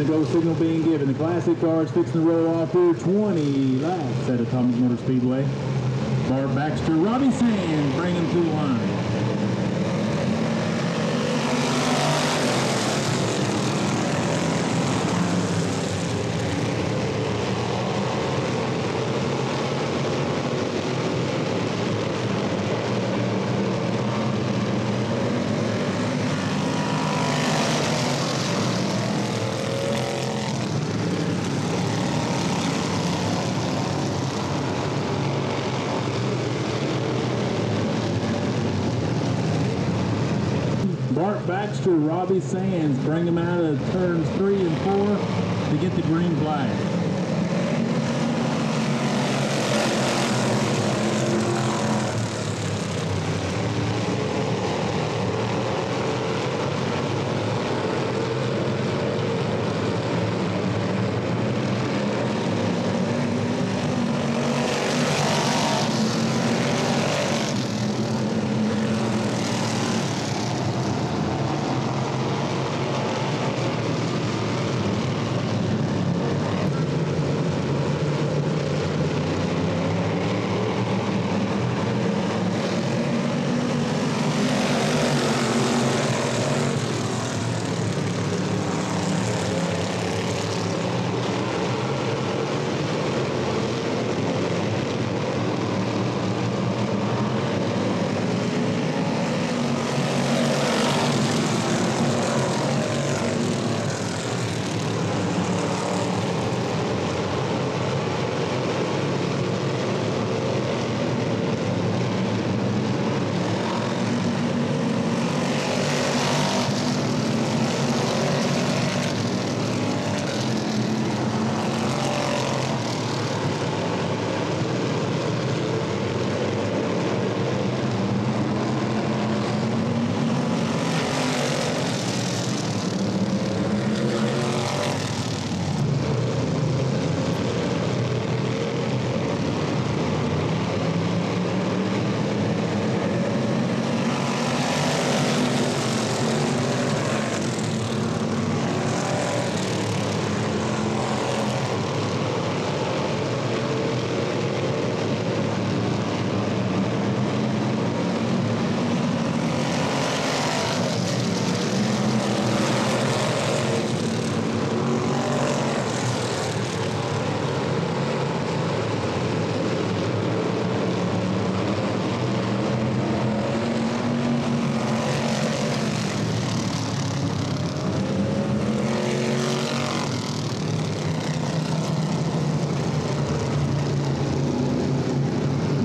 the go signal being given. The classic cars fixing to roll off here 20 laps at Atomic Motor Speedway. Barb Baxter, Robbie Sands bring him to the line. Baxter, Robbie Sands bring him out of turns three and four to get the green flag.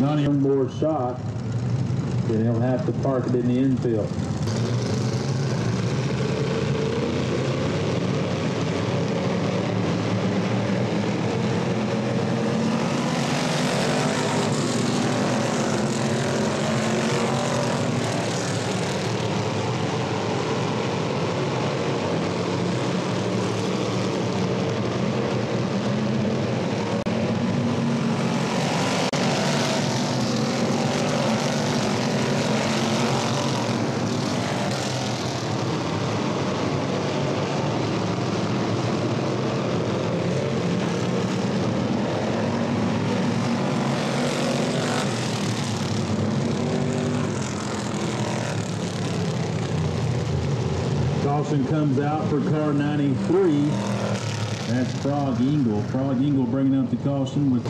One more shot, then he'll have to park it in the infield. Caution comes out for car 93. That's Frog Ingle. Frog Ingle bringing up the caution with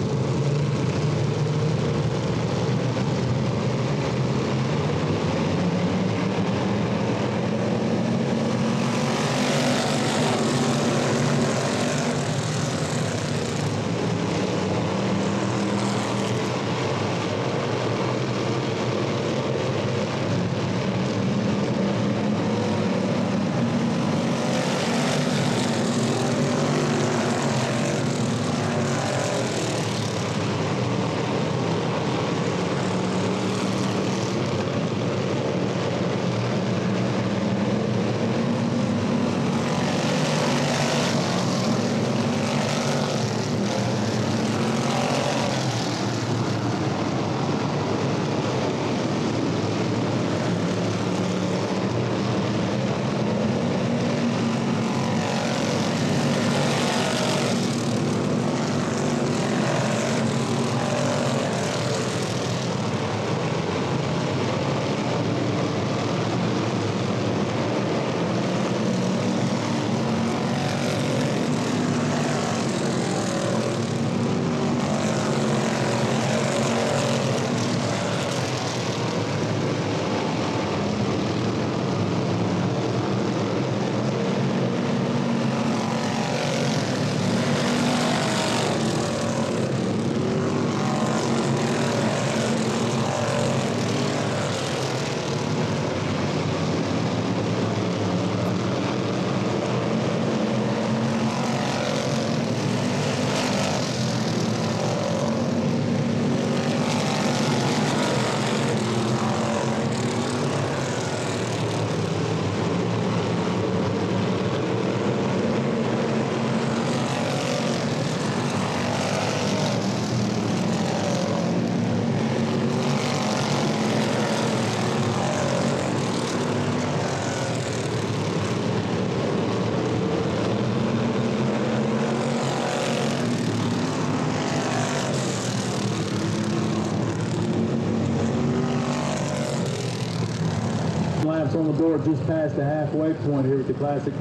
on the board just past the halfway point here at the Classic.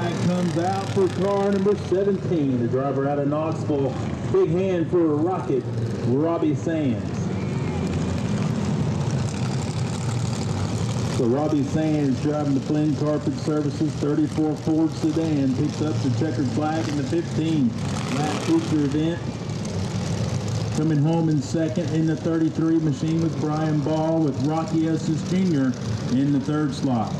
Flag comes out for car number 17, the driver out of Knoxville. Big hand for Rocket, Robbie Sands. So Robbie Sands driving the Flynn Carpet Services 34 Ford sedan picks up the checkered flag in the 15 lap feature event. Coming home in second in the 33 machine with Brian Ball with Rocky Estes Jr. in the third slot.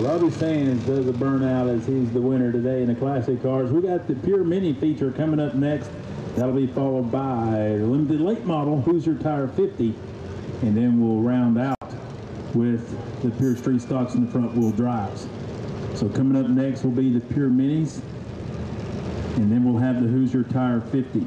Robbie Sands does a burnout as he's the winner today in the Classic Cars. We got the Pure Mini feature coming up next. That'll be followed by the limited late model Hoosier Tire 50. And then we'll round out with the Pure Street Stocks and the front wheel drives. So coming up next will be the Pure Minis. And then we'll have the Hoosier Tire 50.